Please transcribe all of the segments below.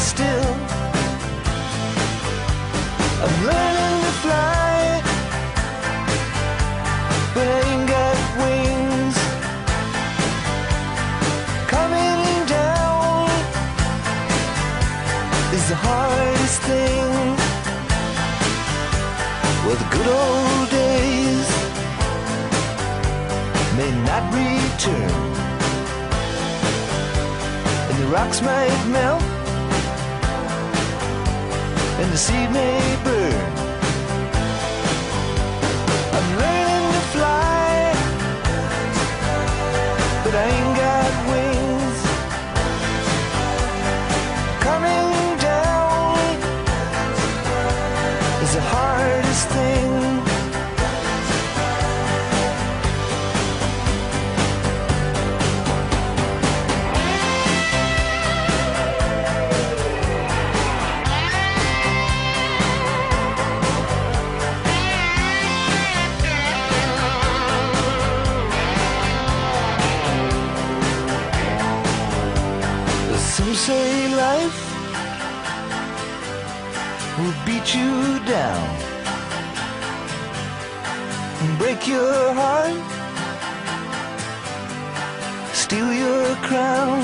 still. I'm learning to fly, but I ain't got wings. Coming down is the hardest thing. Well, the good old days may not return and the rocks might melt, and the seed may burn. I'm learning to fly, but I ain't got wings. Coming down is the hardest thing. Some say life will beat you down and break your heart, steal your crown.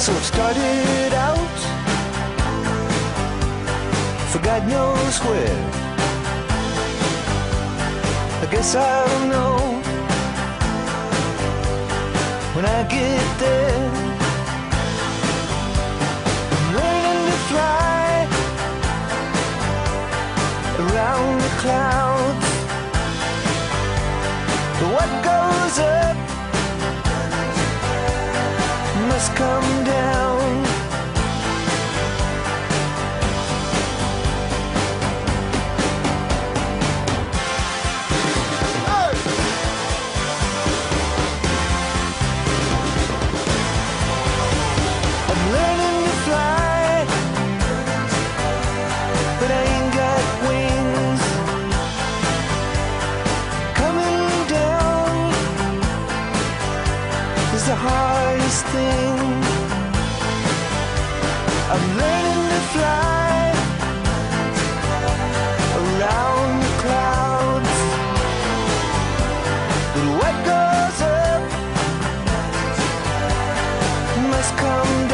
So it started out for God knows where. I guess I'll know when I get there. I'm learning to fly around the clouds. But what goes up must come hardest thing. I'm learning to fly around the clouds, but what goes up must come down.